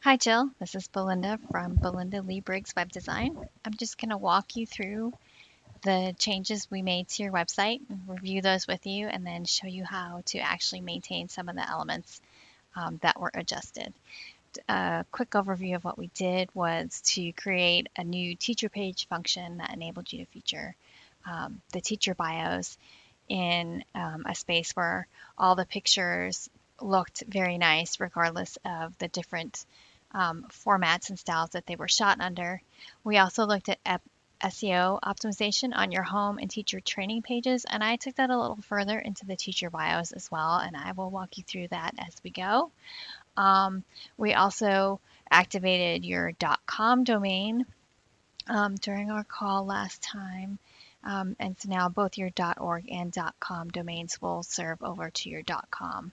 Hi Jill, this is Belinda from Belinda Lee Briggs Web Design. I'm just going to walk you through the changes we made to your website, review those with you, and then show you how to actually maintain some of the elements um, that were adjusted. A quick overview of what we did was to create a new teacher page function that enabled you to feature um, the teacher bios in um, a space where all the pictures looked very nice regardless of the different um, formats and styles that they were shot under. We also looked at SEO optimization on your home and teacher training pages, and I took that a little further into the teacher bios as well, and I will walk you through that as we go. Um, we also activated your .com domain um, during our call last time. Um, and so now both your .org and .com domains will serve over to your .com.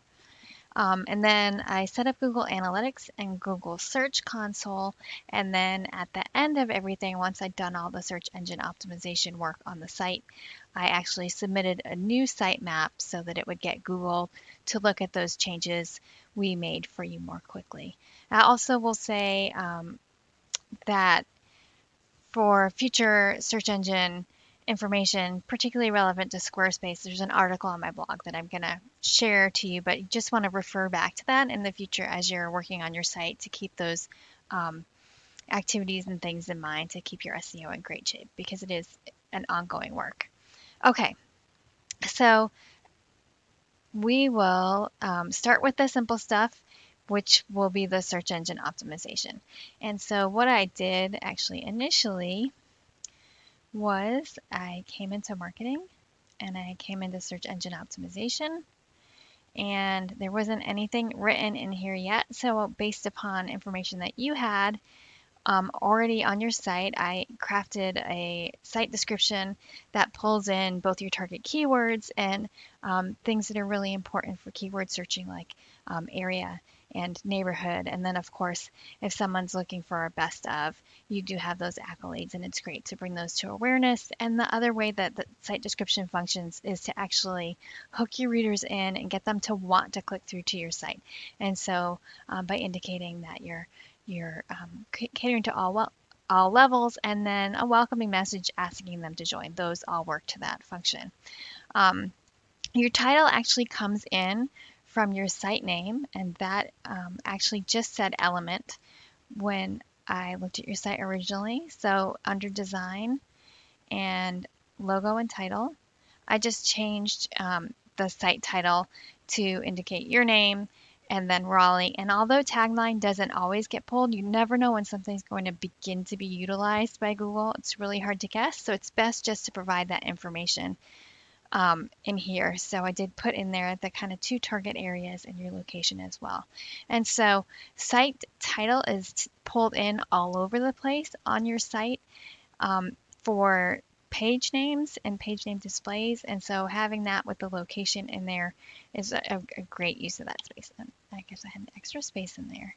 Um, and then I set up Google Analytics and Google Search Console. And then at the end of everything, once I'd done all the search engine optimization work on the site, I actually submitted a new sitemap so that it would get Google to look at those changes we made for you more quickly. I also will say um, that for future search engine information, particularly relevant to Squarespace, there's an article on my blog that I'm going to share to you, but you just want to refer back to that in the future as you're working on your site to keep those um, activities and things in mind to keep your SEO in great shape because it is an ongoing work. Okay, so we will um, start with the simple stuff which will be the search engine optimization. And so what I did actually initially was I came into marketing and I came into search engine optimization and there wasn't anything written in here yet. So based upon information that you had um, already on your site, I crafted a site description that pulls in both your target keywords and um, things that are really important for keyword searching like um, area and neighborhood. And then, of course, if someone's looking for a best of, you do have those accolades, and it's great to bring those to awareness. And the other way that the site description functions is to actually hook your readers in and get them to want to click through to your site. And so, um, by indicating that you're you're um, catering to all well all levels, and then a welcoming message asking them to join. Those all work to that function. Um, your title actually comes in from your site name, and that um, actually just said element when I looked at your site originally. So under design and logo and title, I just changed um, the site title to indicate your name and then Raleigh. And although tagline doesn't always get pulled, you never know when something's going to begin to be utilized by Google. It's really hard to guess, so it's best just to provide that information um, in here. So I did put in there the kind of two target areas and your location as well. And so site title is pulled in all over the place on your site um, for page names and page name displays. And so having that with the location in there is a, a great use of that space. I guess I had an extra space in there.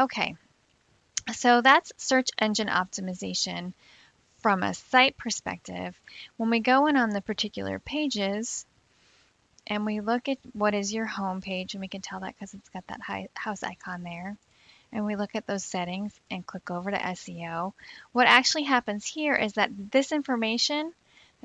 Okay, so that's search engine optimization from a site perspective, when we go in on the particular pages and we look at what is your home page, and we can tell that because it's got that house icon there, and we look at those settings and click over to SEO, what actually happens here is that this information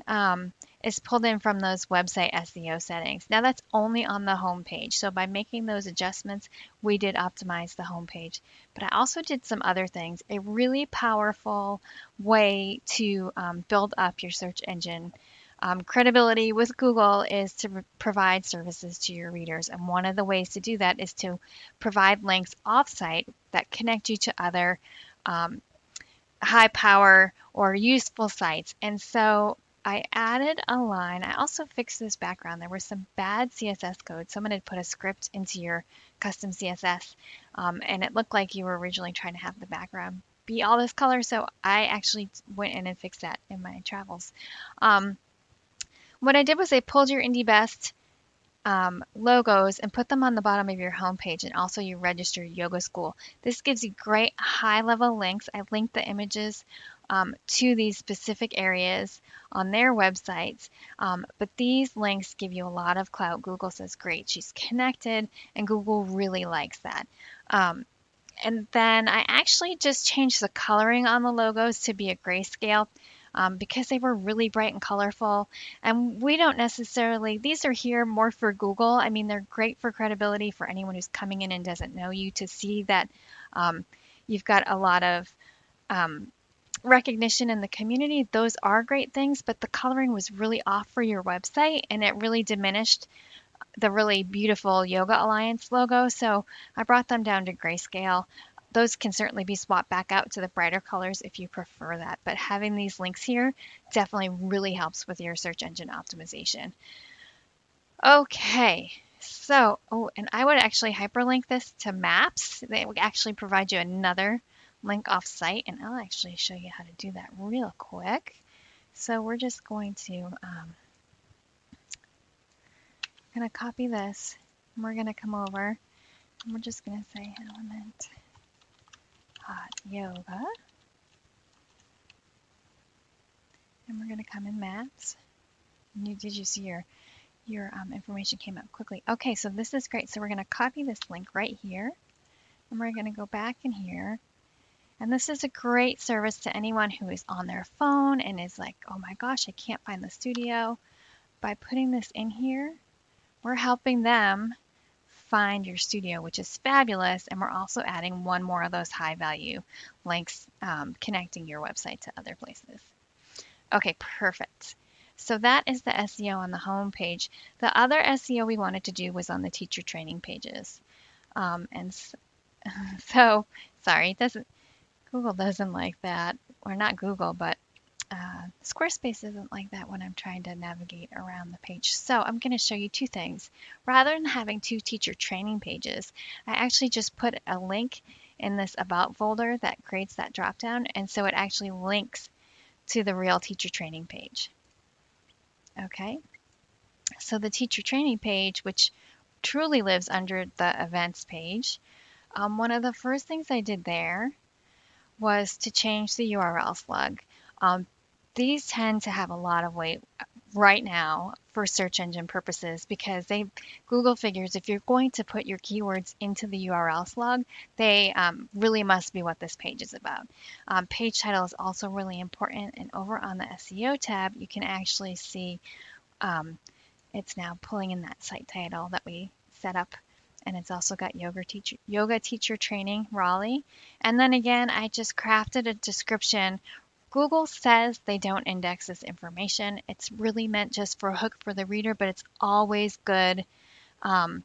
um, is pulled in from those website SEO settings. Now that's only on the home page. So by making those adjustments, we did optimize the home page. But I also did some other things. A really powerful way to um, build up your search engine um, credibility with Google is to provide services to your readers. And one of the ways to do that is to provide links offsite that connect you to other um, high power or useful sites. And so I added a line. I also fixed this background. There was some bad CSS code. Someone had put a script into your custom CSS, um, and it looked like you were originally trying to have the background be all this color. So I actually went in and fixed that in my travels. Um, what I did was I pulled your Indie Best um, logos and put them on the bottom of your homepage and also you register yoga school. This gives you great high level links. I linked the images um, to these specific areas on their websites. Um, but these links give you a lot of clout. Google says, great, she's connected, and Google really likes that. Um, and then I actually just changed the coloring on the logos to be a grayscale um, because they were really bright and colorful. And we don't necessarily, these are here more for Google. I mean, they're great for credibility for anyone who's coming in and doesn't know you to see that um, you've got a lot of um, recognition in the community. Those are great things, but the coloring was really off for your website and it really diminished the really beautiful Yoga Alliance logo. So I brought them down to grayscale those can certainly be swapped back out to the brighter colors if you prefer that. But having these links here definitely really helps with your search engine optimization. Okay, so, oh, and I would actually hyperlink this to maps. They would actually provide you another link off site, and I'll actually show you how to do that real quick. So we're just going to, um, going to copy this, and we're going to come over, and we're just going to say element hot yoga. And we're going to come in maps. And you, did you see your, your um, information came up quickly? Okay, so this is great. So we're going to copy this link right here. And we're going to go back in here. And this is a great service to anyone who is on their phone and is like, oh my gosh, I can't find the studio. By putting this in here, we're helping them find your studio, which is fabulous. And we're also adding one more of those high value links um, connecting your website to other places. Okay, perfect. So that is the SEO on the home page. The other SEO we wanted to do was on the teacher training pages. Um, and so, so, sorry, it doesn't, Google doesn't like that, or not Google, but uh, Squarespace isn't like that when I'm trying to navigate around the page. So I'm going to show you two things. Rather than having two teacher training pages, I actually just put a link in this about folder that creates that dropdown and so it actually links to the real teacher training page. Okay, so the teacher training page, which truly lives under the events page, um, one of the first things I did there was to change the URL slug. Um, these tend to have a lot of weight right now for search engine purposes because they Google figures if you're going to put your keywords into the URL slug, they um, really must be what this page is about. Um, page title is also really important, and over on the SEO tab, you can actually see um, it's now pulling in that site title that we set up. And it's also got yoga teacher, yoga teacher training, Raleigh. And then again, I just crafted a description Google says they don't index this information. It's really meant just for a hook for the reader, but it's always good um,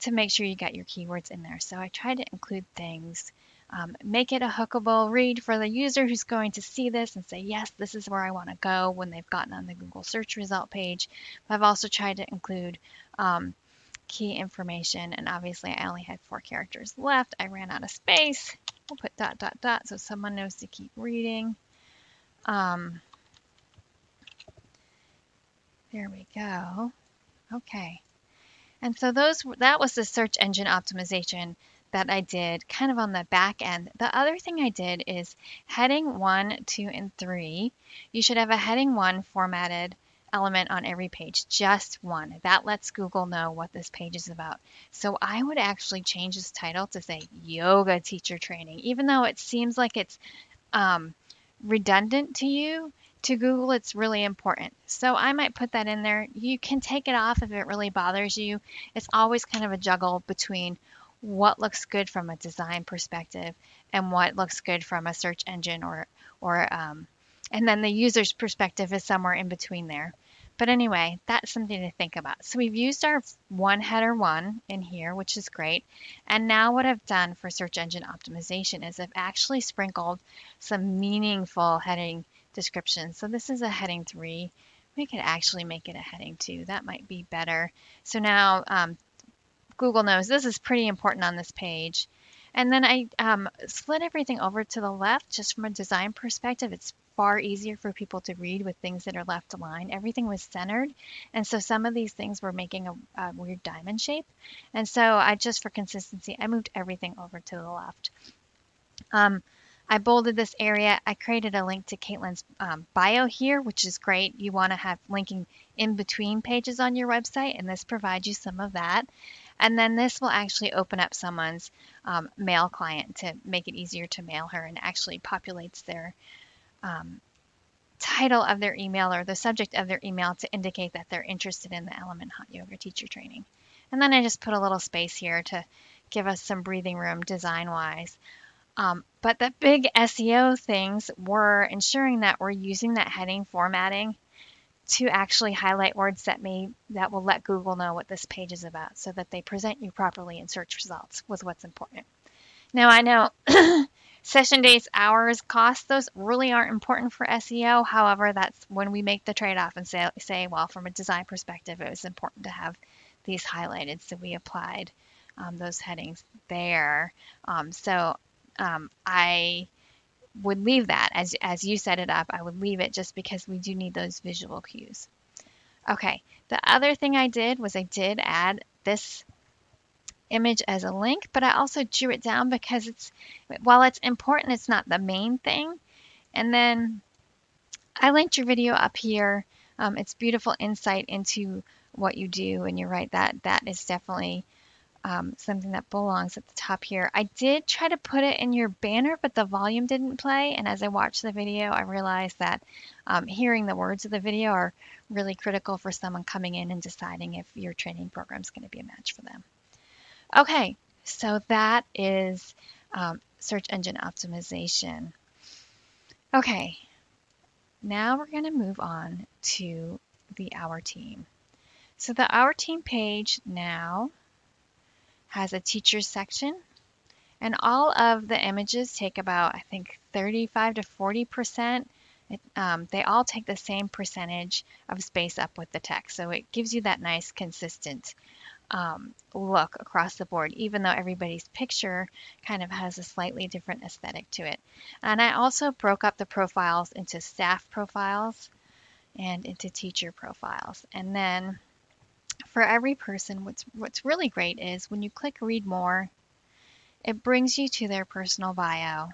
to make sure you get your keywords in there. So I try to include things, um, make it a hookable read for the user who's going to see this and say, yes, this is where I want to go when they've gotten on the Google search result page. But I've also tried to include um, key information, and obviously I only had four characters left. I ran out of space. We'll put dot, dot, dot so someone knows to keep reading. Um, there we go. Okay. And so those that was the search engine optimization that I did kind of on the back end. The other thing I did is heading one, two, and three. You should have a heading one formatted element on every page, just one. That lets Google know what this page is about. So I would actually change this title to say yoga teacher training, even though it seems like it's um, redundant to you, to Google, it's really important. So I might put that in there. You can take it off if it really bothers you. It's always kind of a juggle between what looks good from a design perspective and what looks good from a search engine or, or um, and then the user's perspective is somewhere in between there. But anyway, that's something to think about. So we've used our one header one in here, which is great. And now what I've done for search engine optimization is I've actually sprinkled some meaningful heading descriptions. So this is a heading three. We could actually make it a heading two. That might be better. So now um, Google knows this is pretty important on this page. And then I um, split everything over to the left just from a design perspective. It's far easier for people to read with things that are left aligned. Everything was centered. And so some of these things were making a, a weird diamond shape. And so I just for consistency, I moved everything over to the left. Um, I bolded this area. I created a link to Caitlin's um, bio here, which is great. You want to have linking in between pages on your website, and this provides you some of that. And then this will actually open up someone's um, mail client to make it easier to mail her and actually populates their um, title of their email or the subject of their email to indicate that they're interested in the Element Hot Yoga teacher training. And then I just put a little space here to give us some breathing room design wise. Um, but the big SEO things were ensuring that we're using that heading formatting to actually highlight words that may that will let Google know what this page is about so that they present you properly in search results was what's important. Now I know session dates, hours, costs, those really aren't important for SEO. However, that's when we make the trade-off and say, say well, from a design perspective, it was important to have these highlighted. So we applied um, those headings there. Um, so um, I would leave that as, as you set it up. I would leave it just because we do need those visual cues. Okay, the other thing I did was I did add this image as a link, but I also drew it down because it's, while it's important, it's not the main thing. And then I linked your video up here. Um, it's beautiful insight into what you do, and you're right, that that is definitely um, something that belongs at the top here. I did try to put it in your banner, but the volume didn't play. And as I watched the video, I realized that um, hearing the words of the video are really critical for someone coming in and deciding if your training program is going to be a match for them. Okay, so that is um, search engine optimization. Okay, now we're going to move on to the Our Team. So the Our Team page now has a teacher section and all of the images take about I think 35 to 40 percent um, they all take the same percentage of space up with the text so it gives you that nice consistent um, look across the board even though everybody's picture kind of has a slightly different aesthetic to it and I also broke up the profiles into staff profiles and into teacher profiles and then for every person, what's, what's really great is when you click read more, it brings you to their personal bio.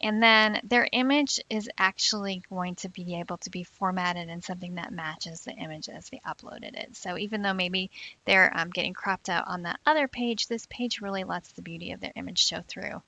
And then their image is actually going to be able to be formatted in something that matches the image as they uploaded it. So even though maybe they're um, getting cropped out on the other page, this page really lets the beauty of their image show through.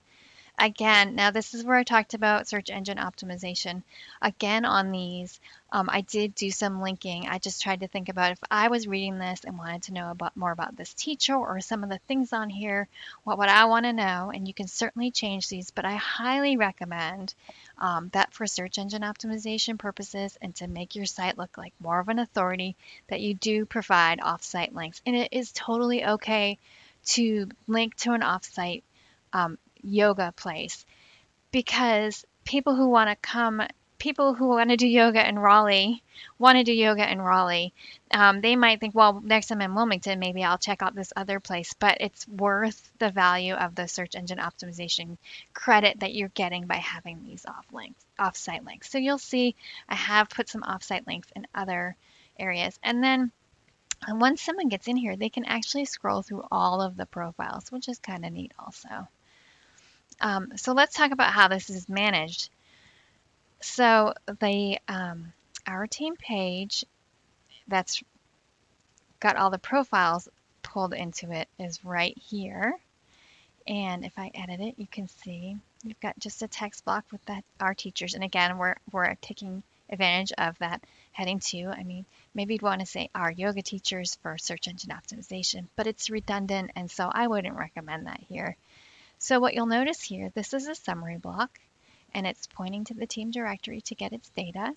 Again, now this is where I talked about search engine optimization. Again, on these, um, I did do some linking. I just tried to think about if I was reading this and wanted to know about more about this teacher or some of the things on here, what would I want to know? And you can certainly change these, but I highly recommend um, that for search engine optimization purposes and to make your site look like more of an authority that you do provide off-site links. And it is totally okay to link to an off-site um, yoga place because people who want to come people who want to do yoga in Raleigh want to do yoga in Raleigh. Um, they might think, well, next time I'm in Wilmington, maybe I'll check out this other place. But it's worth the value of the search engine optimization credit that you're getting by having these off links, off-site links. So you'll see I have put some off-site links in other areas. And then once someone gets in here, they can actually scroll through all of the profiles, which is kind of neat also. Um, so let's talk about how this is managed. So the um, our team page that's got all the profiles pulled into it is right here. And if I edit it, you can see we've got just a text block with that our teachers. And again, we're, we're taking advantage of that heading two. I mean, maybe you'd want to say our yoga teachers for search engine optimization, but it's redundant. And so I wouldn't recommend that here. So what you'll notice here, this is a summary block and it's pointing to the team directory to get its data.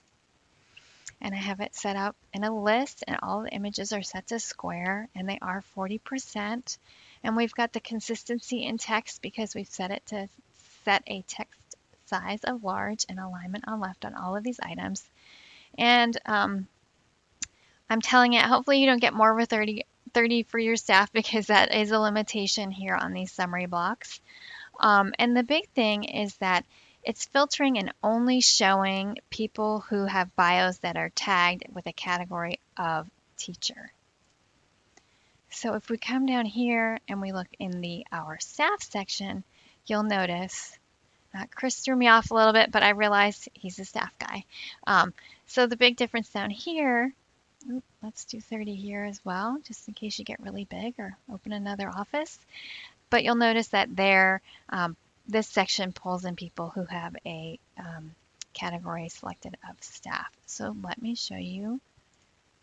And I have it set up in a list and all the images are set to square and they are 40%. And we've got the consistency in text because we've set it to set a text size of large and alignment on left on all of these items. And um, I'm telling it, hopefully you don't get more of a 30 30 for your staff because that is a limitation here on these summary blocks. Um, and the big thing is that it's filtering and only showing people who have bios that are tagged with a category of teacher. So if we come down here and we look in the Our Staff section, you'll notice uh, Chris threw me off a little bit, but I realized he's a staff guy. Um, so the big difference down here Oop, let's do 30 here as well, just in case you get really big or open another office. But you'll notice that there, um, this section pulls in people who have a um, category selected of staff. So let me show you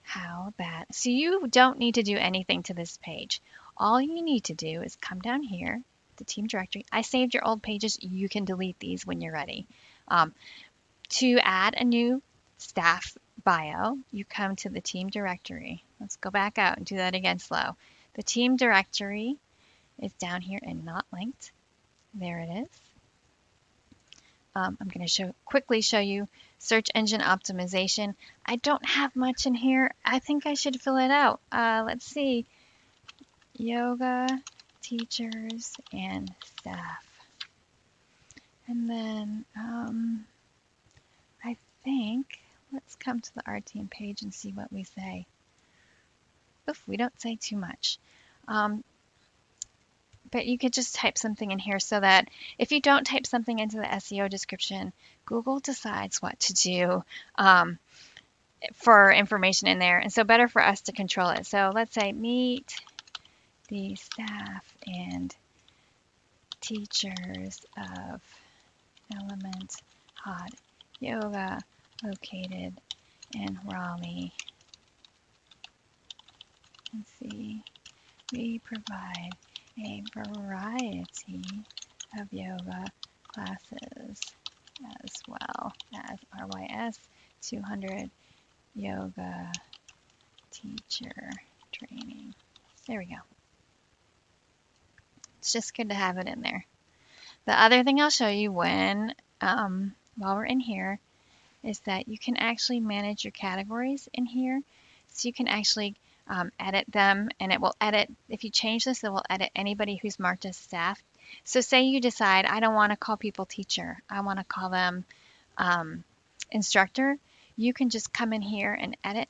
how that, so you don't need to do anything to this page. All you need to do is come down here, the team directory. I saved your old pages. You can delete these when you're ready. Um, to add a new staff bio, you come to the team directory. Let's go back out and do that again slow. The team directory is down here and not linked. There it is. Um, I'm going to show quickly show you search engine optimization. I don't have much in here. I think I should fill it out. Uh, let's see. Yoga teachers and staff. And then um, I think, let's come to the Our team page and see what we say. Oof, we don't say too much. Um, but you could just type something in here so that if you don't type something into the SEO description, Google decides what to do um, for information in there. And so better for us to control it. So let's say meet the staff and teachers of Element Hot Yoga located in Raleigh. Let's see. We provide a variety of yoga classes as well as RYS 200 yoga teacher training. There we go. It's just good to have it in there. The other thing I'll show you when, um, while we're in here, is that you can actually manage your categories in here. So you can actually um, edit them and it will edit, if you change this, it will edit anybody who's marked as staff. So say you decide, I don't want to call people teacher, I want to call them um, instructor, you can just come in here and edit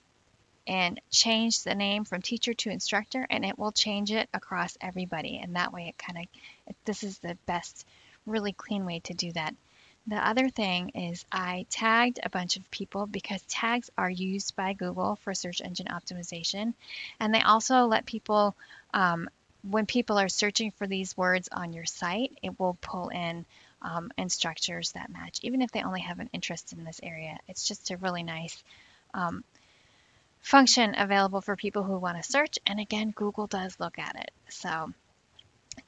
and change the name from teacher to instructor and it will change it across everybody and that way it kind of this is the best really clean way to do that the other thing is I tagged a bunch of people because tags are used by Google for search engine optimization. And they also let people, um, when people are searching for these words on your site, it will pull in um, instructors that match, even if they only have an interest in this area. It's just a really nice um, function available for people who want to search. And again, Google does look at it. So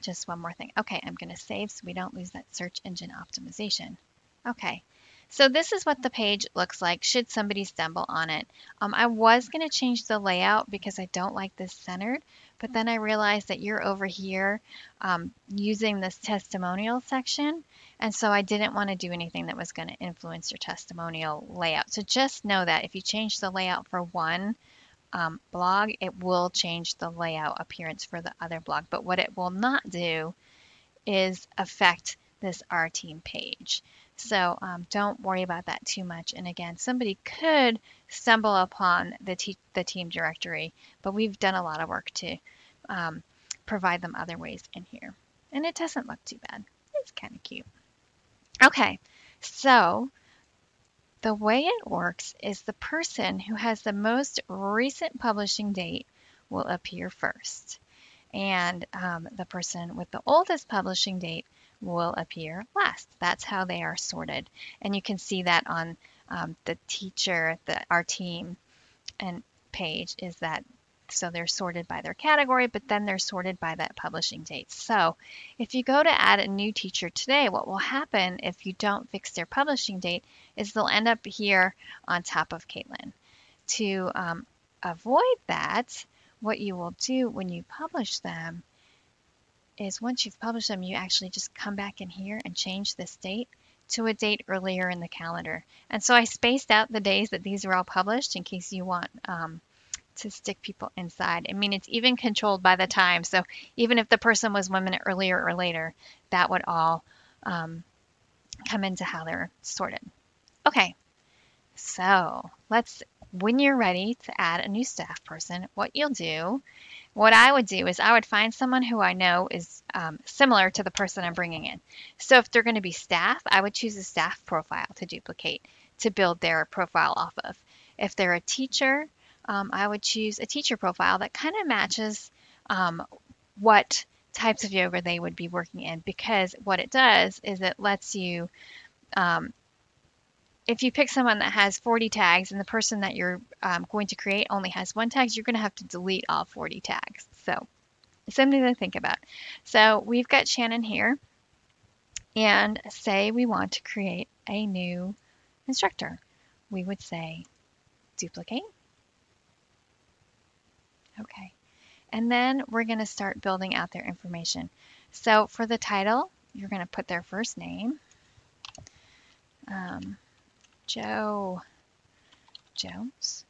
just one more thing. Okay, I'm going to save so we don't lose that search engine optimization. Okay, so this is what the page looks like should somebody stumble on it. Um, I was going to change the layout because I don't like this centered, but then I realized that you're over here um, using this testimonial section, and so I didn't want to do anything that was going to influence your testimonial layout. So just know that if you change the layout for one, um, blog, it will change the layout appearance for the other blog. But what it will not do is affect this Our team page. So um, don't worry about that too much. And again, somebody could stumble upon the, te the team directory, but we've done a lot of work to um, provide them other ways in here. And it doesn't look too bad. It's kind of cute. Okay, so the way it works is the person who has the most recent publishing date will appear first. And um, the person with the oldest publishing date will appear last. That's how they are sorted. And you can see that on um, the teacher, the, our team and page is that so they're sorted by their category, but then they're sorted by that publishing date. So if you go to add a new teacher today, what will happen if you don't fix their publishing date is they'll end up here on top of Caitlin. To um, avoid that, what you will do when you publish them is once you've published them, you actually just come back in here and change this date to a date earlier in the calendar. And so I spaced out the days that these are all published in case you want um, to stick people inside. I mean, it's even controlled by the time. So even if the person was one minute earlier or later, that would all um, come into how they're sorted. Okay, so let's, when you're ready to add a new staff person, what you'll do, what I would do is I would find someone who I know is um, similar to the person I'm bringing in. So if they're going to be staff, I would choose a staff profile to duplicate to build their profile off of. If they're a teacher, um, I would choose a teacher profile that kind of matches um, what types of yoga they would be working in because what it does is it lets you um, if you pick someone that has 40 tags and the person that you're um, going to create only has one tag, you're going to have to delete all 40 tags. So something to think about. So we've got Shannon here and say we want to create a new instructor. We would say duplicate. Okay. And then we're going to start building out their information. So for the title, you're going to put their first name. Um, Joe Jones.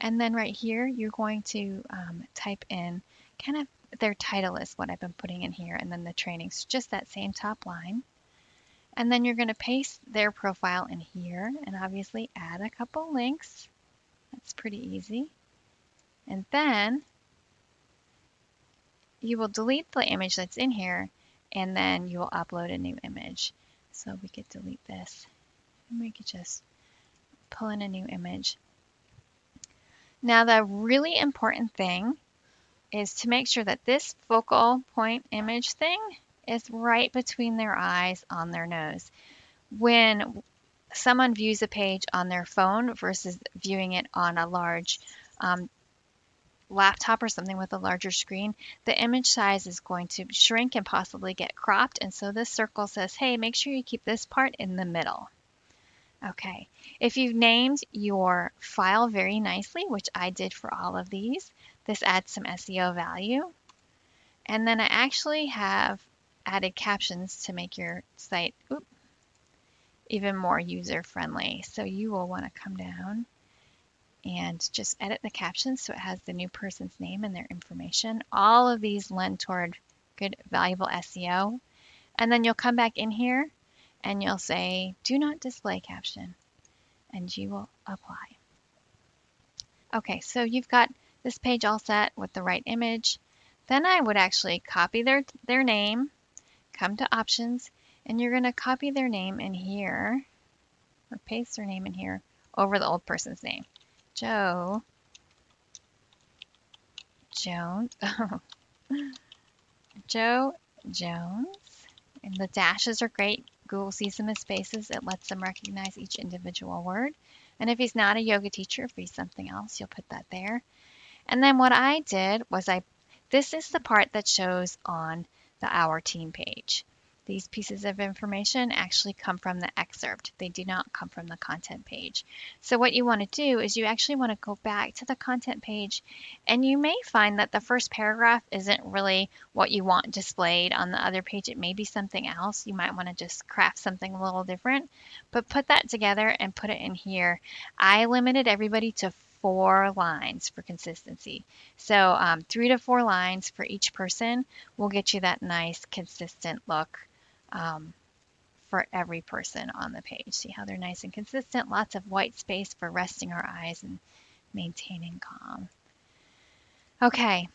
And then right here, you're going to um, type in kind of their title is what I've been putting in here, and then the trainings, just that same top line. And then you're going to paste their profile in here and obviously add a couple links. That's pretty easy. And then you will delete the image that's in here and then you will upload a new image. So we could delete this and we could just pull in a new image. Now the really important thing is to make sure that this focal point image thing is right between their eyes on their nose. When someone views a page on their phone versus viewing it on a large um, laptop or something with a larger screen, the image size is going to shrink and possibly get cropped. And so this circle says, hey, make sure you keep this part in the middle. Okay, if you've named your file very nicely, which I did for all of these, this adds some SEO value. And then I actually have added captions to make your site even more user friendly. So you will want to come down and just edit the captions so it has the new person's name and their information. All of these lend toward good, valuable SEO. And then you'll come back in here and you'll say, do not display caption, and you will apply. Okay, so you've got this page all set with the right image. Then I would actually copy their, their name, come to options, and you're going to copy their name in here, or paste their name in here over the old person's name. Joe Jones. Joe Jones. And the dashes are great. Google sees them as spaces. It lets them recognize each individual word. And if he's not a yoga teacher, if he's something else, you'll put that there. And then what I did was I, this is the part that shows on the Our Team page. These pieces of information actually come from the excerpt. They do not come from the content page. So what you want to do is you actually want to go back to the content page and you may find that the first paragraph isn't really what you want displayed on the other page. It may be something else. You might want to just craft something a little different, but put that together and put it in here. I limited everybody to four lines for consistency. So um, three to four lines for each person will get you that nice consistent look um, for every person on the page. See how they're nice and consistent, lots of white space for resting our eyes and maintaining calm. Okay,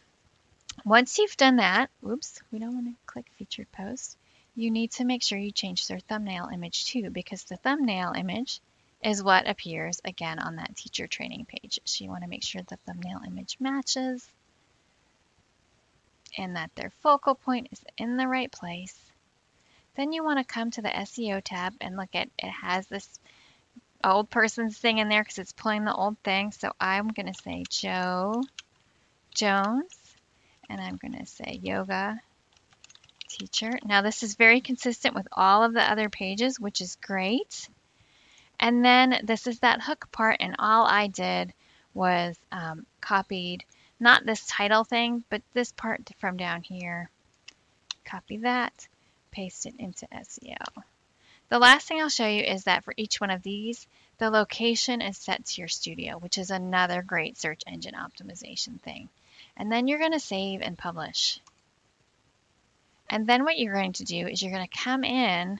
once you've done that, oops, we don't want to click featured post. You need to make sure you change their thumbnail image too, because the thumbnail image is what appears again on that teacher training page. So you want to make sure the thumbnail image matches and that their focal point is in the right place. Then you want to come to the SEO tab and look at it has this old person's thing in there because it's pulling the old thing. So I'm going to say Joe Jones and I'm going to say yoga teacher. Now this is very consistent with all of the other pages, which is great. And then this is that hook part and all I did was um, copied, not this title thing, but this part from down here. Copy that paste it into SEO. The last thing I'll show you is that for each one of these, the location is set to your studio, which is another great search engine optimization thing. And then you're going to save and publish. And then what you're going to do is you're going to come in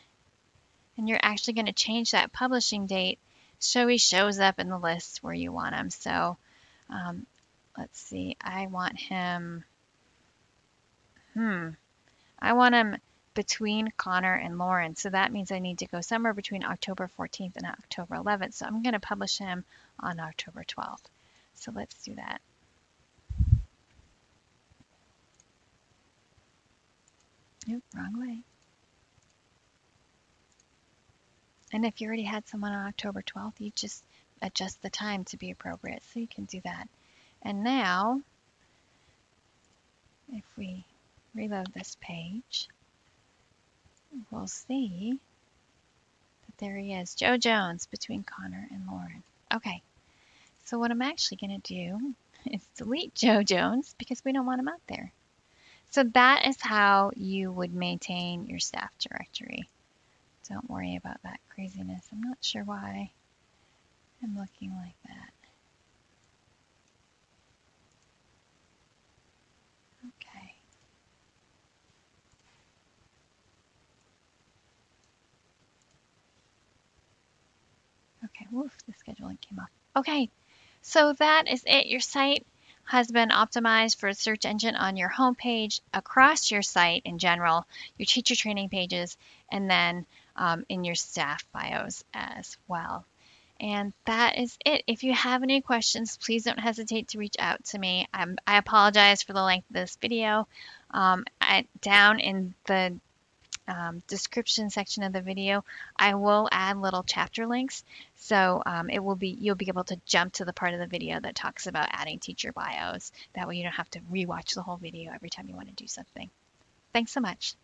and you're actually going to change that publishing date so he shows up in the list where you want him. So um, let's see, I want him, hmm, I want him between Connor and Lauren. So that means I need to go somewhere between October 14th and October 11th. So I'm going to publish him on October 12th. So let's do that. Nope, wrong way. And if you already had someone on October 12th, you just adjust the time to be appropriate. So you can do that. And now, if we reload this page, we'll see that there he is, Joe Jones, between Connor and Lauren. Okay, so what I'm actually going to do is delete Joe Jones because we don't want him out there. So that is how you would maintain your staff directory. Don't worry about that craziness. I'm not sure why I'm looking like that. Okay. Okay, woof, the scheduling came up. Okay, so that is it. Your site has been optimized for a search engine on your homepage, across your site in general, your teacher training pages, and then um, in your staff bios as well. And that is it. If you have any questions, please don't hesitate to reach out to me. I'm, i apologize for the length of this video. Um, I, down in the um, description section of the video, I will add little chapter links. So um, it will be you'll be able to jump to the part of the video that talks about adding teacher bios. That way you don't have to rewatch the whole video every time you want to do something. Thanks so much.